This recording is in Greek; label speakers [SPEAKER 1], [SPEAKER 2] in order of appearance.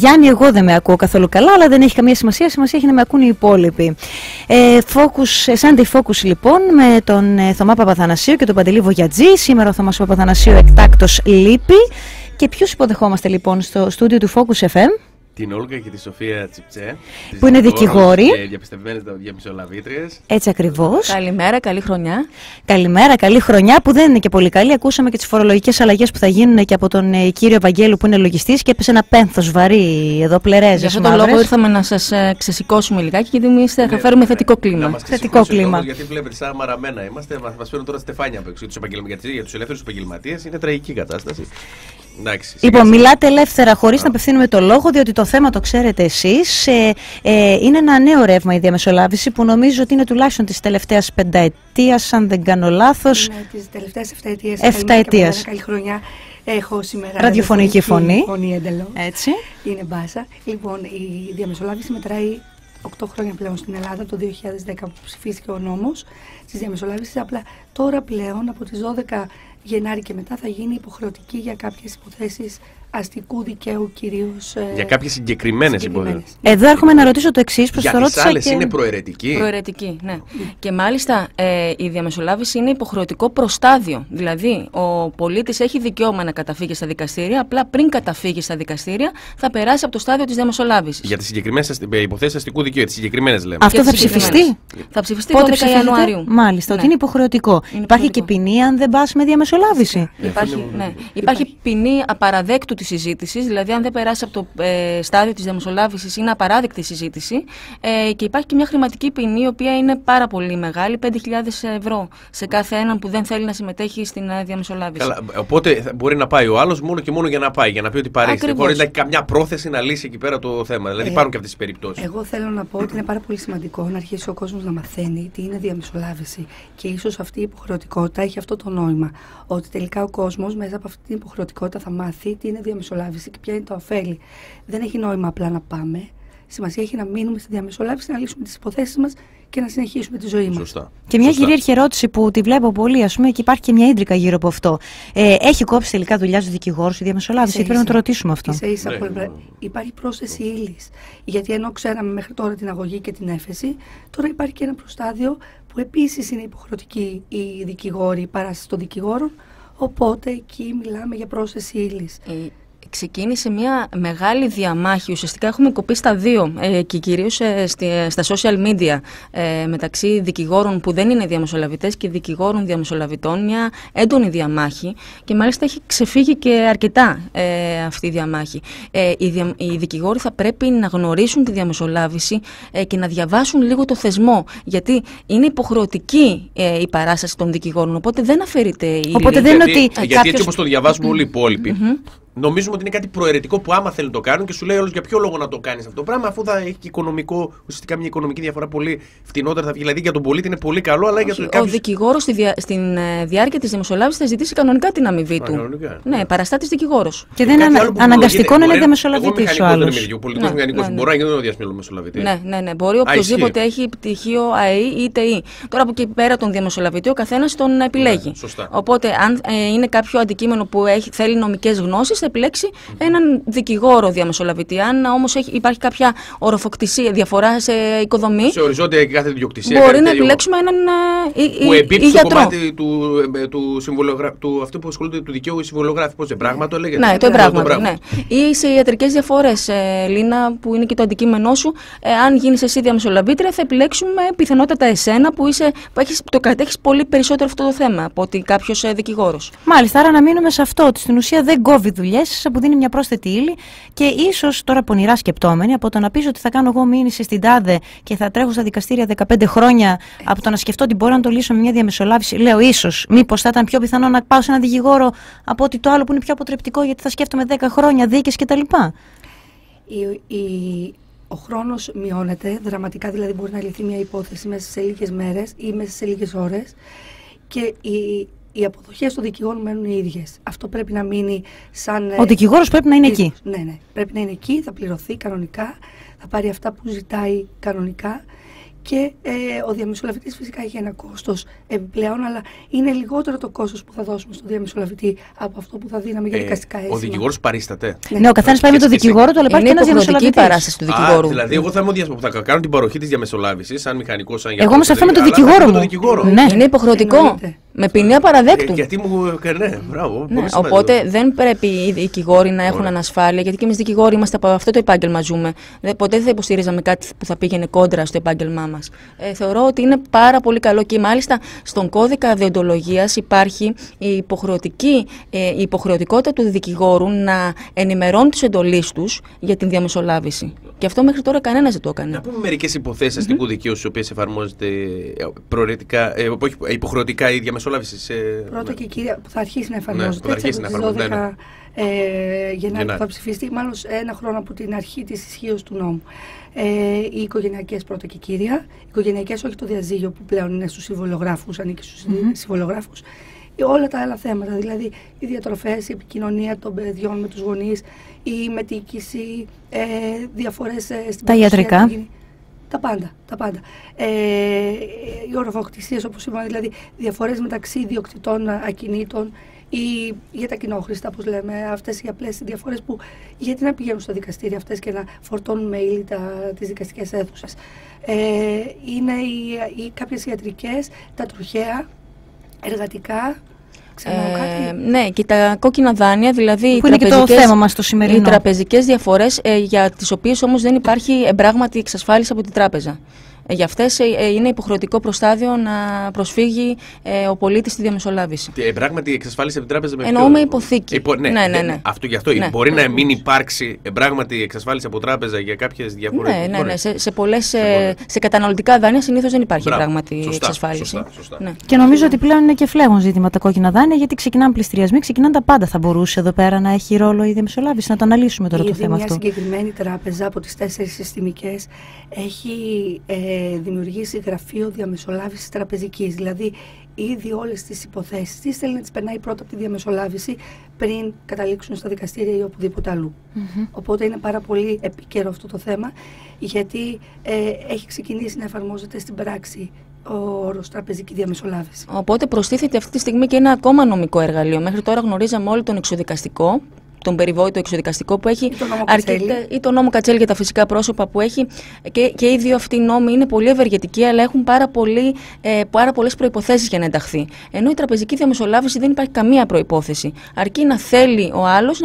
[SPEAKER 1] Γιάννη, εγώ δεν με ακούω καθόλου καλά, αλλά δεν έχει καμία σημασία. Σημασία έχει να με ακούν οι υπόλοιποι. Ε, focus, Sunday Focus λοιπόν με τον ε, Θωμά Παπαθανασίου και τον Παντελή Βογιατζή. Σήμερα ο Θωμάς Παπαθανασίου εκτάκτος λείπει. Και ποιου υποδεχόμαστε λοιπόν στο στούντιο του Focus FM
[SPEAKER 2] την Όλγα και τη Σοφία Τσιπτσέ.
[SPEAKER 1] Που είναι δικηγόροι.
[SPEAKER 2] Και διαπιστευμένες διαμεσολαβήτριες.
[SPEAKER 1] Έτσι ακριβώς.
[SPEAKER 3] Καλημέρα, καλή χρονιά.
[SPEAKER 1] Καλημέρα, καλή χρονιά που δεν είναι και πολύ καλή. Ακούσαμε και τις φορολογικές αλλαγές που θα γίνουν και από τον ε, κύριο Ευαγγέλου που είναι λογιστής και έπεσε ένα πένθος βαρύ εδώ πλερέζες.
[SPEAKER 3] Γι' αυτό τον λόγο ήρθαμε να σας ε, ξεσηκώσουμε λιγάκι γιατί εμείς θα ναι, φέρουμε θετικό κλίμα.
[SPEAKER 1] Θετικό κλίμα.
[SPEAKER 2] γιατί βλέπετε, σαν μαραμένα είμαστε, μας παίρνουν τώρα στεφάνια από έξω. Για τους ελεύθερους επαγγελματίες είναι τραγική κατάσταση.
[SPEAKER 1] Εντάξει, λοιπόν, μιλάτε ελεύθερα χωρίς να απευθύνουμε το λόγο, διότι το θέμα το ξέρετε εσείς. Ε, ε, είναι ένα νέο ρεύμα η διαμεσολάβηση που νομίζω ότι είναι τουλάχιστον της τελευταίας πενταετίας, αν δεν κάνω λάθος.
[SPEAKER 4] Ναι, της τελευταίας εφταετίας.
[SPEAKER 1] Εφταετίας.
[SPEAKER 4] Καλή χρονιά. Έχω σήμερα
[SPEAKER 1] ραδιοφωνική φωνή.
[SPEAKER 4] φωνή εντελώς.
[SPEAKER 1] Έτσι.
[SPEAKER 4] Είναι μπάσα. Λοιπόν, η διαμεσολάβηση μετράει 8 χρόνια πλέον στην Ελλάδα, το 2010 που ψηφίστηκε ο νόμος της διαμεσολάβησης. Απλά τώρα πλέον από τις 12 Γενάρη και μετά θα γίνει υποχρεωτική για κάποιες υποθέσεις αστικού δικαίου κυρίως.
[SPEAKER 2] Ε, για κάποιες συγκεκριμένες υποθέσει.
[SPEAKER 1] Εδώ έρχομαι να ρωτήσω το εξής.
[SPEAKER 2] Για τις άλλες και... είναι προαιρετική.
[SPEAKER 3] Προαιρετική, ναι. Και μάλιστα ε, η διαμεσολάβηση είναι υποχρεωτικό προστάδιο. Δηλαδή, ο πολίτης έχει δικαίωμα να καταφύγει στα δικαστήρια, απλά πριν καταφύγει στα δικαστήρια θα περάσει από το στάδιο της διαμεσολάβησης.
[SPEAKER 2] Για τις συγκεκριμένες υποθέσεις αστικού δικαίου, τις συγκεκριμένες λέμε.
[SPEAKER 1] Αυτό θα ψηφιστεί;
[SPEAKER 3] Θα ψηφιστεί το 12 Ιανουαρίου.
[SPEAKER 1] Μάλιστα, ότι ναι. είναι υποχρεωτικό. Υπάρχει και ποινή αν δεν πας με διαμεσολάβηση.
[SPEAKER 3] Υπάρχει, ναι. Υπάρχει ποινή απαραδέκτου τη συζήτηση, δηλαδή αν δεν περάσει από το ε, στάδιο της διαμεσολάβησης, είναι απαράδεκτη συζήτηση. Ε, και υπάρχει και μια χρηματική ποινή, η οποία είναι πάρα πολύ μεγάλη, 5.000 ευρώ σε κάθε έναν που δεν θέλει να συμμετέχει στην ε, διαμεσολάβηση.
[SPEAKER 2] Καλά, οπότε μπορεί να πάει ο άλλος μόνο και μόνο για να πάει, για να πει ότι παρέχει. Χωρί δηλαδή, καμιά πρόθεση να λύσει εκεί πέρα το θέμα. Δηλαδή ε, υπάρχουν και αυτές τις περιπτώσεις.
[SPEAKER 4] Εγώ θέλω να πω ότι είναι πάρα πολύ σημαντικό να αρχίσει ο κόσμος να μαθαίνει τι είναι διαμεσολάβηση. Και ίσως αυτή η υποχρεωτικότητα έχει αυτό το νόημα. Ότι τελικά ο κόσμος μέσα από αυτή την υποχρεωτικότητα θα μάθει τι είναι διαμεσολάβηση και ποια είναι τα ωφέλη. Δεν έχει νόημα απλά να πάμε. Σημασία έχει να μείνουμε στη διαμεσολάβηση, να λύσουμε τις υποθέσεις μας και να συνεχίσουμε τη ζωή μας.
[SPEAKER 2] Σωστά.
[SPEAKER 1] Και μια Σωστά. κυρίαρχη ερώτηση που τη βλέπω πολύ, ας πούμε, και υπάρχει και μια ίντρικα γύρω από αυτό. Ε, έχει κόψει τελικά δουλειά του δικηγόρους η διαμεσολάβηση, γιατί πρέπει να το ρωτήσουμε αυτό.
[SPEAKER 4] Ίσα ίσα, ναι. Υπάρχει πρόσθεση ύλης. Γιατί ενώ ξέραμε μέχρι τώρα την αγωγή και την έφεση, τώρα υπάρχει και ένα προστάδιο που επίσης είναι υποχρεωτική οι δικηγόροι, η παράσταση των δικηγόρων, Οπότε εκεί μιλάμε για πρόσθεση ύλης.
[SPEAKER 3] Ε, ξεκίνησε μια μεγάλη διαμάχη. Ουσιαστικά έχουμε κοπεί στα δύο ε, και κυρίως ε, στα social media ε, μεταξύ δικηγόρων που δεν είναι διαμεσολαβητές και δικηγόρων διαμεσολαβητών. Μια έντονη διαμάχη και μάλιστα έχει ξεφύγει και αρκετά αυτή η διαμάχη. οι, δια, οι δικηγόροι θα πρέπει να γνωρίσουν τη διαμεσολάβηση και να διαβάσουν λίγο το θεσμό γιατί είναι υποχρεωτική η παράσταση των δικηγόρων οπότε δεν αφαιρείται η
[SPEAKER 1] Οπότε δεν είναι ότι...
[SPEAKER 2] Γιατί, έτσι όπως το διαβάζουμε όλοι οι υπόλοιποι νομίζουμε ότι είναι κάτι προαιρετικό που άμα θέλουν το κάνουν και σου λέει όλος για ποιο λόγο να το κάνεις αυτό το πράγμα, αφού θα έχει και οικονομικό, ουσιαστικά μια οικονομική διαφορά πολύ φτηνότερα θα βγει. Δηλαδή για τον πολίτη είναι πολύ καλό, αλλά για τον
[SPEAKER 3] Ο δικηγόρος στη δια... στην ε, διάρκεια της δημοσιολάβηση θα ζητήσει κανονικά την αμοιβή του.
[SPEAKER 2] Κανονικά.
[SPEAKER 3] Ναι, παραστάτης δικηγόρος.
[SPEAKER 1] Και δεν είναι αναγκαστικό να είναι διαμεσολαβητής ο άλλος.
[SPEAKER 2] Ο πολιτικό ναι, μηχανικός ναι, ναι. μπορεί να γίνει διαμεσολαβητή.
[SPEAKER 3] Ναι, ναι, ναι. Μπορεί οποιοδήποτε έχει πτυχίο ΑΕΗ ή ΤΕΗ. Τώρα από εκεί πέρα τον διαμεσολαβητή ο καθένας τον επιλέγει. Οπότε αν ε, είναι κάποιο αντικείμενο που θέλει νομικές γνώσεις θα επιλέξει έναν δικηγόρο διαμεσολαβητή. Αν όμως υπάρχει κάποια οροφοκτησία, διαφορά σε οικοδομή.
[SPEAKER 2] Σε οριζόντια και κάθε ιδιοκτησία.
[SPEAKER 3] Μπορεί να επιλέξουμε έναν ε,
[SPEAKER 2] που εμπίπτει στο κομμάτι του, ε, του, του αυτού που ασχολούνται του δικαίου συμβολογράφη. Πώς πράγμα το λέγεται;
[SPEAKER 3] Ναι, το εμπράγματο. Ναι. Ή σε ιατρικές διαφορές, ε, Λίνα, που είναι και το αντικείμενό σου. Ε, αν γίνεις εσύ διαμεσολαβήτρια, θα επιλέξουμε πιθανότατα εσένα που, είσαι, που έχεις, το κατέχεις πολύ περισσότερο αυτό το θέμα από ότι κάποιος δικηγόρος.
[SPEAKER 1] Μάλιστα, άρα να μείνουμε σε αυτό. Ότι στην ουσία δεν κόβει δουλειές, που δίνει μια πρόσθετη ύλη και ίσως τώρα πονηρά σκεπτόμενοι από το να πεις ότι θα κάνω εγώ μήνυση στην ΤΑΔΕ και θα τρέχω στα δικαστήρια 15 χρόνια από το να σκεφτώ ότι μπορώ να το λύσω με μια διαμεσολάβηση. Λέω ίσως, μήπως θα ήταν πιο πιθανό να πάω σε έναν δικηγόρο από ότι το άλλο που είναι πιο αποτρεπτικό γιατί θα σκέφτομαι 10 χρόνια δίκες κτλ.
[SPEAKER 4] Η, η, ο χρόνος μειώνεται δραματικά, δηλαδή μπορεί να λυθεί μια υπόθεση μέσα σε λίγες μέρες ή μέσα σε λίγες ώρες. Και η, οι αποδοχές των δικηγόρων μένουν οι ίδιες. Αυτό πρέπει να μείνει σαν.
[SPEAKER 1] Ο δικηγόρος πρέπει να είναι εκεί.
[SPEAKER 4] Ναι, ναι. Πρέπει να είναι εκεί, θα πληρωθεί κανονικά, θα πάρει αυτά που ζητάει κανονικά και ε, ο διαμεσολαβητής φυσικά έχει ένα κόστος επιπλέον, αλλά είναι λιγότερο το κόστος που θα δώσουμε στο διαμεσολαβητή από αυτό που θα δίναμε για
[SPEAKER 2] Ε,
[SPEAKER 4] δικαστικά έσημα.
[SPEAKER 2] ο δικηγόρος παρίσταται.
[SPEAKER 1] Ναι, ο καθένας πάει με τον
[SPEAKER 2] Και εσύ-
[SPEAKER 1] δικηγόρο του, αλλά υπάρχει και
[SPEAKER 3] Είναι
[SPEAKER 1] ένας
[SPEAKER 3] υποχρεωτική η
[SPEAKER 1] διαμεσολαβητής.
[SPEAKER 3] παράσταση του δικηγόρου.
[SPEAKER 2] Α, δηλαδή, εγώ θα είμαι ο διασ- που θα κάνω την παροχή της διαμεσολάβησης, σαν μηχανικός, σαν
[SPEAKER 1] Εγώ όμως θα φέρω τον δικηγόρο μου.
[SPEAKER 2] Δικηγόρο.
[SPEAKER 1] Ναι.
[SPEAKER 3] Είναι υποχρεωτικό.
[SPEAKER 4] Εννοείται.
[SPEAKER 3] Με ποινή παραδέκτου.
[SPEAKER 2] Ε, γιατί μου. ε, Ναι, μπράβο.
[SPEAKER 3] Ναι,
[SPEAKER 2] πολύ σημαντικό.
[SPEAKER 3] οπότε δεν πρέπει οι δικηγόροι να έχουν
[SPEAKER 2] Ωραία.
[SPEAKER 3] ανασφάλεια, γιατί και εμείς δικηγόροι είμαστε από αυτό το επάγγελμα ζούμε. Δεν, ποτέ δεν θα υποστηρίζαμε κάτι που θα πήγαινε κόντρα στο επάγγελμά μας. Ε, θεωρώ ότι είναι πάρα πολύ καλό και μάλιστα στον κώδικα διοντολογίας υπάρχει η, υποχρεωτική, ε, η υποχρεωτικότητα του δικηγόρου να ενημερώνει του εντολεί τους για την διαμεσολάβηση. Και αυτό μέχρι τώρα κανένας δεν το έκανε.
[SPEAKER 2] Να πούμε μερικές υποθέσεις αστικού δικαίου στις οποίες εφαρμόζεται ε, προαιρετικά, ε, όχι, ε, υποχρεωτικά η διαμεσολάβηση. Σε...
[SPEAKER 4] Πρώτα
[SPEAKER 2] ναι.
[SPEAKER 4] και κύρια που θα αρχίσει να
[SPEAKER 2] Ναι,
[SPEAKER 4] εφαρμόζεται.
[SPEAKER 2] που θα αρχίσει
[SPEAKER 4] έτσι,
[SPEAKER 2] να
[SPEAKER 4] από τις
[SPEAKER 2] εφαρμόζεται,
[SPEAKER 4] 12 ε, Γενάρη
[SPEAKER 2] Γενάρη.
[SPEAKER 4] που θα ψηφιστεί, μάλλον σε ένα χρόνο από την αρχή της ισχύως του νόμου. Ε, οι οικογενειακές πρώτα και κύρια, οι οικογενειακές όχι το διαζύγιο που πλέον είναι στους συμβολογράφους, ανήκει στους συμβολογράφους, ή όλα τα άλλα θέματα, δηλαδή οι διατροφές, η επικοινωνία των παιδιών με τους γονείς, η μετοίκηση, ε, διαφορές ε, στην
[SPEAKER 1] Τα
[SPEAKER 4] παρουσία
[SPEAKER 1] ιατρικά.
[SPEAKER 4] του γυναί- τα πάντα, τα πάντα. Ε, οι οροφοκτησίες, όπως είπαμε, δηλαδή διαφορές μεταξύ ιδιοκτητών ακινήτων ή για τα κοινόχρηστα, όπως λέμε, αυτές οι απλές διαφορές που γιατί να πηγαίνουν στα δικαστήρια αυτές και να φορτώνουν mail τα, τις δικαστικές αίθουσες. Ε, είναι οι, οι κάποιες ιατρικές, τα τροχαία, εργατικά, ξεχνάω
[SPEAKER 3] Ε,
[SPEAKER 4] κάτι;
[SPEAKER 3] ναι, και τα κόκκινα δάνεια, δηλαδή οι
[SPEAKER 1] Που είναι και το
[SPEAKER 3] τραπεζικές-
[SPEAKER 1] θέμα μας το
[SPEAKER 3] Οι
[SPEAKER 1] σημερινό.
[SPEAKER 3] τραπεζικές διαφορές ε, για τις οποίες όμως δεν υπάρχει εμπράγματη εξασφάλιση από την τράπεζα. Ε, για αυτές ε, ε, είναι υποχρεωτικό προστάδιο να προσφύγει ε, ο πολίτης στη διαμεσολάβηση.
[SPEAKER 2] Ε, πράγματι, εξασφάλιση από την τράπεζα με
[SPEAKER 3] Εννοούμε
[SPEAKER 2] ποιο-
[SPEAKER 3] υποθήκη.
[SPEAKER 2] Υπο- ναι,
[SPEAKER 3] Ναι, ναι,
[SPEAKER 2] δεν-
[SPEAKER 3] ναι.
[SPEAKER 2] Αυτό γι' αυτό.
[SPEAKER 3] Ναι.
[SPEAKER 2] Μπορεί να μην υπάρξει ε, πράγματι εξασφάλιση από τράπεζα για κάποιες διαφορέ.
[SPEAKER 3] Ναι, ναι, ναι. Σε, σε, πολλές,
[SPEAKER 2] Σε
[SPEAKER 3] ε,
[SPEAKER 2] πολλές.
[SPEAKER 3] σε καταναλωτικά δάνεια συνήθως δεν υπάρχει
[SPEAKER 2] Μπράβο.
[SPEAKER 3] πράγματι
[SPEAKER 2] Σωστά,
[SPEAKER 3] εξασφάλιση.
[SPEAKER 2] σωστά, σωστά.
[SPEAKER 3] Ναι.
[SPEAKER 1] Και νομίζω ότι πλέον είναι και φλέγον ζήτημα τα κόκκινα δάνεια, γιατί ξεκινάνε πληστηριασμοί, ξεκινάνε τα πάντα. Θα μπορούσε εδώ πέρα να έχει ρόλο η διαμεσολάβηση, να το αναλύσουμε τώρα το
[SPEAKER 4] Ήδη
[SPEAKER 1] θέμα
[SPEAKER 4] μια
[SPEAKER 1] αυτό.
[SPEAKER 4] συγκεκριμένη τράπεζα από τις τέσσερις συστημικές έχει ε, δημιουργήσει γραφείο διαμεσολάβησης τραπεζικής. Δηλαδή, ήδη όλες τις υποθέσεις της θέλει να τις περνάει πρώτα από τη διαμεσολάβηση πριν καταλήξουν στα δικαστήρια ή οπουδήποτε αλλού. Οπότε είναι πάρα πολύ επίκαιρο αυτό το θέμα, γιατί ε, έχει ξεκινήσει να εφαρμόζεται στην πράξη ο όρος τραπεζική διαμεσολάβηση.
[SPEAKER 3] Οπότε προστίθεται αυτή τη στιγμή και ένα ακόμα νομικό εργαλείο. Μέχρι τώρα γνωρίζαμε όλοι τον εξοδικαστικό, τον περιβόητο εξοδικαστικό που έχει
[SPEAKER 4] Ή τον νόμο Κατσέλη.
[SPEAKER 3] ή τον νόμο Κατσέλη για τα φυσικά πρόσωπα που έχει και, και οι δύο αυτοί οι νόμοι είναι πολύ ευεργετικοί αλλά έχουν πάρα, πολύ, ε, πάρα πολλές προϋποθέσεις για να ενταχθεί. Ενώ η τραπεζική διαμεσολάβηση δεν υπάρχει καμία προϋπόθεση. Αρκεί να θέλει ο άλλος